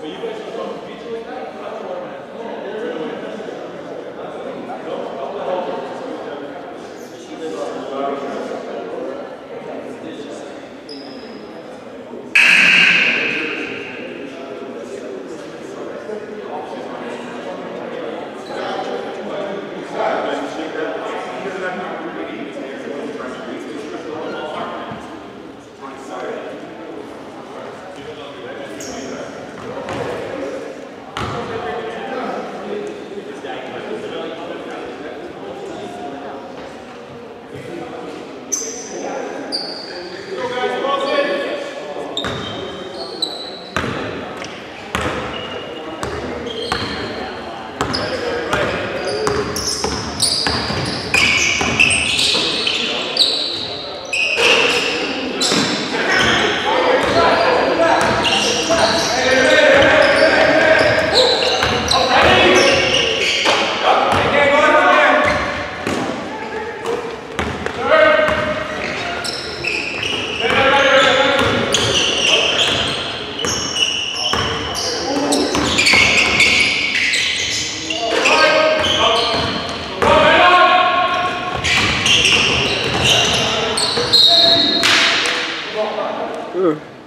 But you guys are going to be doing that? Ugh.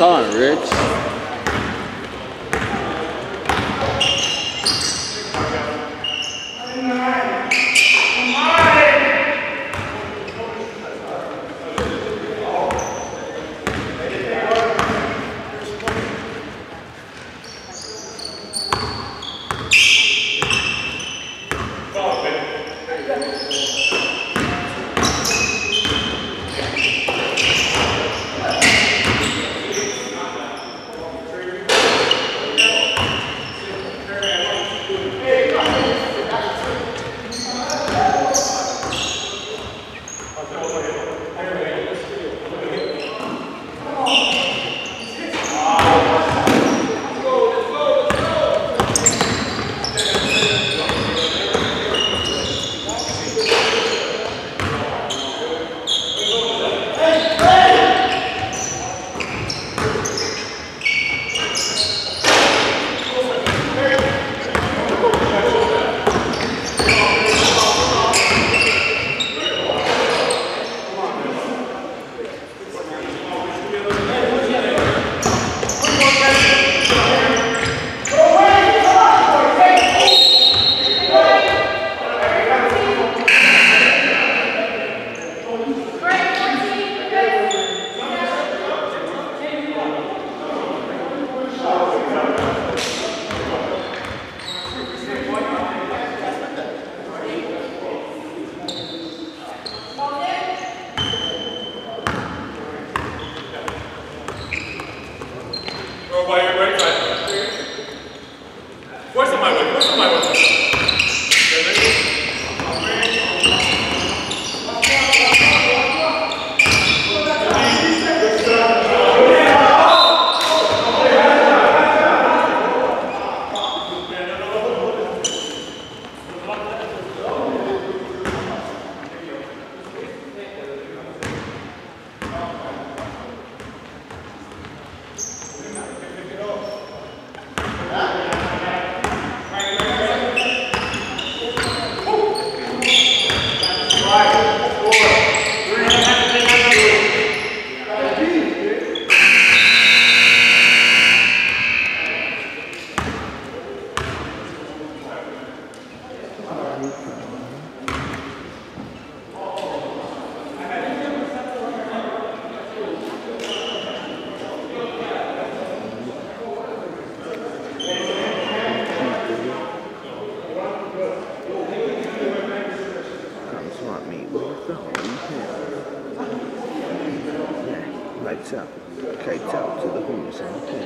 time, Rich. Okay, talk to the homeless. Okay.